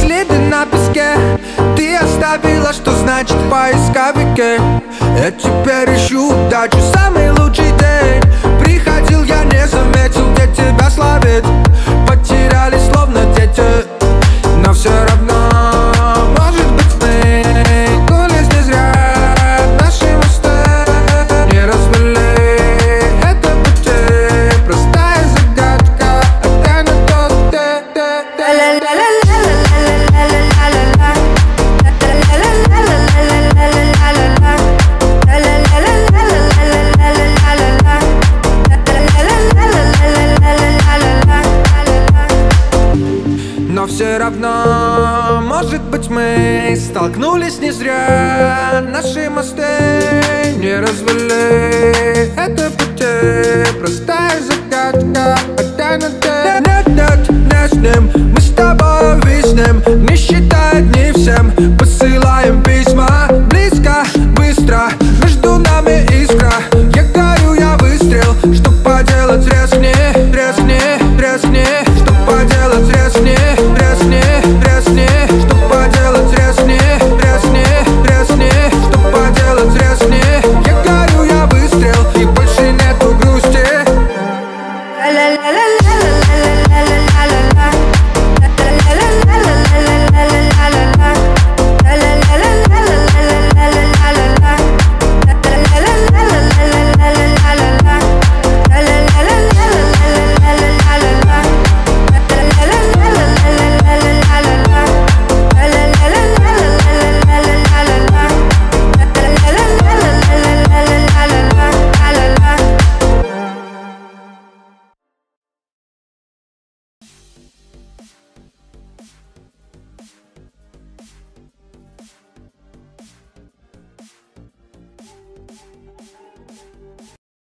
Следы на песке Ты оставила, что значит в поисковике Я теперь ищу удачу, самый лучший день но все равно Может быть мы столкнулись не зря. Наши мосты не развели. Это пути, э, простая загадка Хотя на ты нет, нет, не с ним Мы с тобой виснем, не считая дни всем. Посылаем письма близко, быстро. Между нами искра.